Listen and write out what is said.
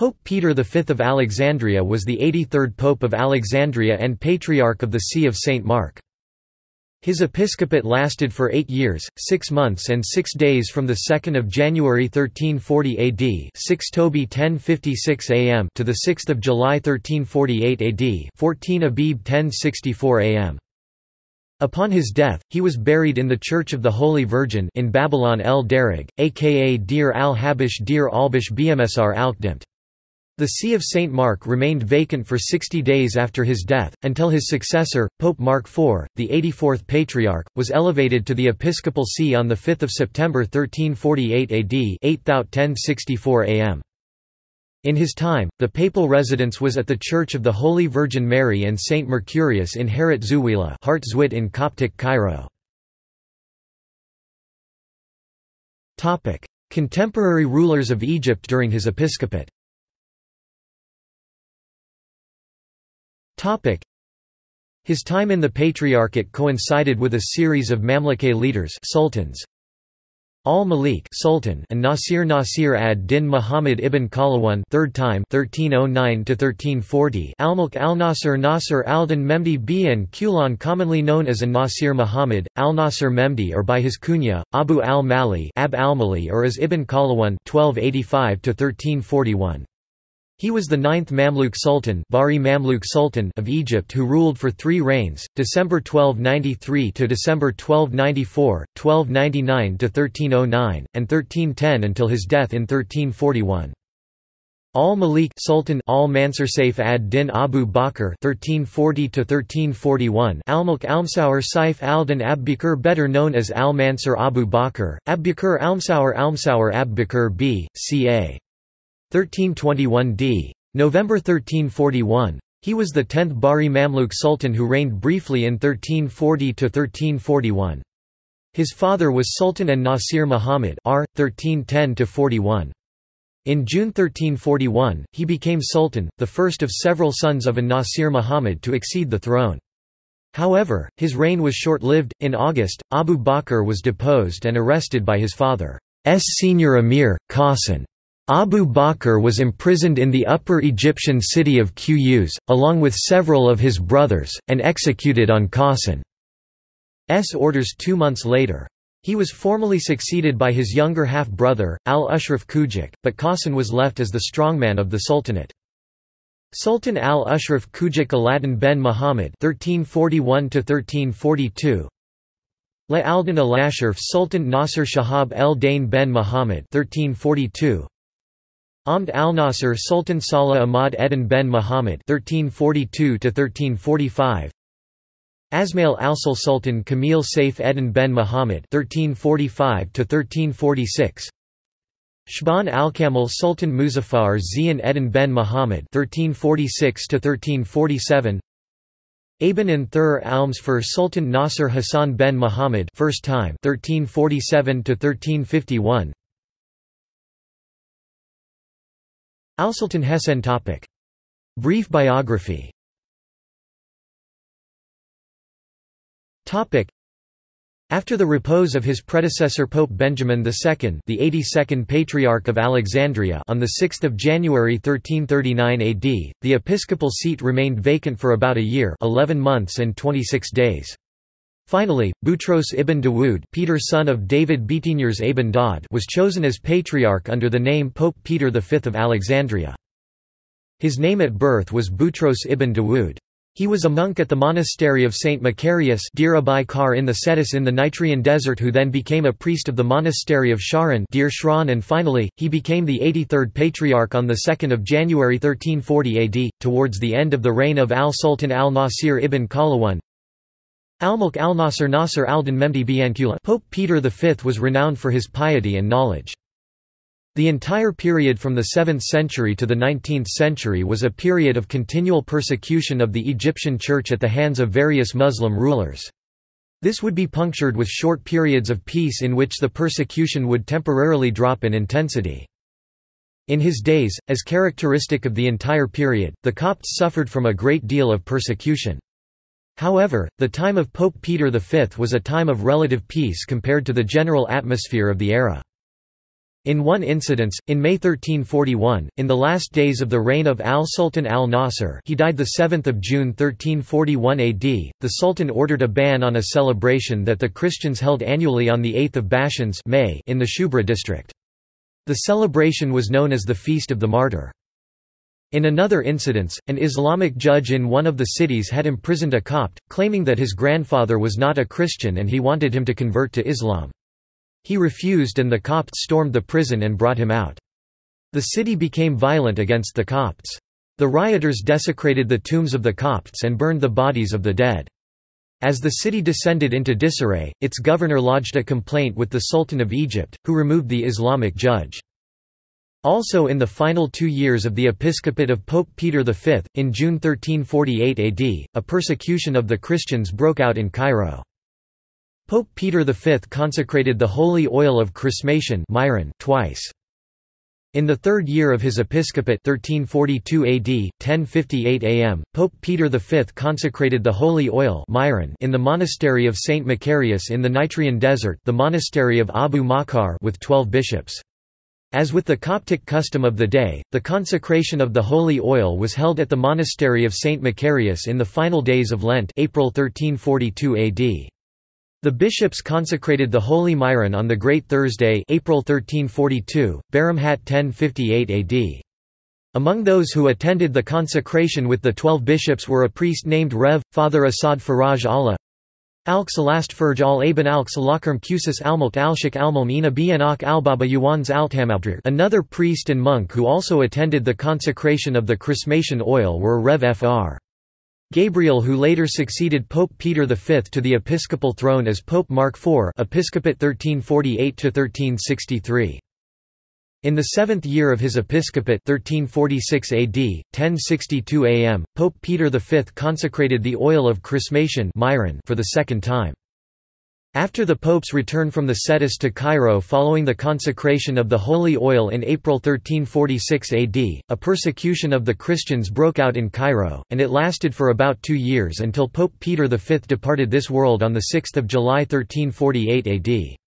Pope Peter V of Alexandria was the 83rd Pope of Alexandria and Patriarch of the See of St. Mark. His episcopate lasted for eight years, six months and six days from 2 January 1340 AD 6 Tobi 1056 AM to 6 July 1348 AD 14 Abib 1064 AM. Upon his death, he was buried in the Church of the Holy Virgin in Babylon el Darag, aka Dir al-Habish Dir al-Bish Bmsr al-Qdimt. The See of St. Mark remained vacant for 60 days after his death, until his successor, Pope Mark IV, the 84th Patriarch, was elevated to the episcopal see on 5 September 1348 AD 8 1064 AM. In his time, the papal residence was at the Church of the Holy Virgin Mary and St. Mercurius in Harat Zuwila Zwit in Coptic Cairo. Contemporary rulers of Egypt during his episcopate His time in the Patriarchate coincided with a series of Mamluk leaders sultans. Al-Malik Sultan and Nasir Nasir ad-Din Muhammad ibn Qalawun third time 1309 to 1340 Al-Mulk al-Nasir Nasir al-Din Memdi bin Qulan commonly known as an-Nasir Muhammad al-Nasir Memdi or by his kunya Abu al-Mali Ab al-Mali or as Ibn Qalawun 1285 to 1341 he was the ninth Mamluk Sultan, Bahri Mamluk Sultan of Egypt who ruled for three reigns, December 1293 to December 1294, 1299 to 1309, and 1310 until his death in 1341. Al-Malik Sultan Al-Mansur Saif ad-Din Abu Bakr (1340–1341), Al-Mulk Almsaur Saif al-Din Abbakr, better known as Al-Mansur Abu Bakr, Abbakr Almsaur Almsaur Abbakr b. ca. 1321 d. November 1341. He was the tenth Bahri Mamluk Sultan who reigned briefly in 1340–1341. His father was Sultan and Nasir Muhammad r. 1310–41. In June 1341, he became Sultan, the first of several sons of an Nasir Muhammad to exceed the throne. However, his reign was short-lived. In August, Abu Bakr was deposed and arrested by his father's senior emir, Qasim. Abu Bakr was imprisoned in the Upper Egyptian city of Qus, along with several of his brothers, and executed on Qasim's orders two months later. He was formally succeeded by his younger half-brother, al-Ashraf Kujuk, but Qasim was left as the strongman of the Sultanate. Sultan al-Ashraf Kujuk Aladdin ben Muhammad 1341 La al-Din al-Ashraf Sultan Nasir Shahab el-Dain ben Muhammad 1342 Amd al-Nasir Sultan Salah Ahmad Eddin ben Muhammad (1342–1345), Asmail al-Sul Sultan Kamil Saif Eddin ben Muhammad (1345–1346), Shban al-Kamil Sultan Muzaffar Zian Eddin ben Muhammad (1346–1347). Aben and Thur Alms Almsfur Sultan Nasir Hassan ben Muhammad first time 1347 to 1351 Alsultan Hessen topic. Brief biography topic. After the repose of his predecessor Pope Benjamin II the 82nd Patriarch of Alexandria on 6 January 1339 AD, the episcopal seat remained vacant for about a year 11 months and 26 days. Finally, Boutros ibn Dawood Peter son of David Betignères ibn Daud was chosen as patriarch under the name Pope Peter V of Alexandria. His name at birth was Boutros ibn Dawood. He was a monk at the monastery of St. Macarius Dir in the Scetis in the Nitrian desert who then became a priest of the monastery of Sharon Dir and finally, he became the 83rd patriarch on 2 January 1340 AD, towards the end of the reign of al-Sultan al-Nasir ibn Qalawun, Al-Mulk al-Nasir Nasir al-Din Memdi Biankula Pope Peter V was renowned for his piety and knowledge. The entire period from the 7th century to the 19th century was a period of continual persecution of the Egyptian Church at the hands of various Muslim rulers. This would be punctured with short periods of peace in which the persecution would temporarily drop in intensity. In his days, as characteristic of the entire period, the Copts suffered from a great deal of persecution. However, the time of Pope Peter V was a time of relative peace compared to the general atmosphere of the era. In one incident, in May 1341, in the last days of the reign of al-Sultan al-Nasir he died 7 June 1341 AD, the Sultan ordered a ban on a celebration that the Christians held annually on the 8 Bashans May in the Shubra district. The celebration was known as the Feast of the Martyr. In another incident, an Islamic judge in one of the cities had imprisoned a Copt, claiming that his grandfather was not a Christian and he wanted him to convert to Islam. He refused and the Copts stormed the prison and brought him out. The city became violent against the Copts. The rioters desecrated the tombs of the Copts and burned the bodies of the dead. As the city descended into disarray, its governor lodged a complaint with the Sultan of Egypt, who removed the Islamic judge. Also in the final two years of the episcopate of Pope Peter V, in June 1348 AD, a persecution of the Christians broke out in Cairo. Pope Peter V consecrated the holy oil of chrismation twice. In the third year of his episcopate 1342 AD, 1058 AM, Pope Peter V consecrated the holy oil in the monastery of St. Macarius in the Nitrian desert the monastery of Abu Makar with twelve bishops. As with the Coptic custom of the day, the consecration of the holy oil was held at the monastery of St. Macarius in the final days of Lent April 1342 AD. The bishops consecrated the Holy Myron on the Great Thursday April 1342, Baramhat 1058 AD. Among those who attended the consecration with the twelve bishops were a priest named Rev. Father Asad Faraj Allah Alks Alast Ferj al Aben Alks Alakarm Kusis Almult Alshik Almulm Ina Bianak Albaba Yuans Althamabdir Another priest and monk who also attended the consecration of the chrismation oil were Rev. Fr. Gabriel who later succeeded Pope Peter V to the episcopal throne as Pope Mark IV Episcopate 1348–1363. In the seventh year of his episcopate 1346 AD, 1062 AM, Pope Peter V consecrated the oil of chrismation for the second time. After the Pope's return from the Scetis to Cairo following the consecration of the holy oil in April 1346 AD, a persecution of the Christians broke out in Cairo, and it lasted for about two years until Pope Peter V departed this world on 6 July 1348 AD.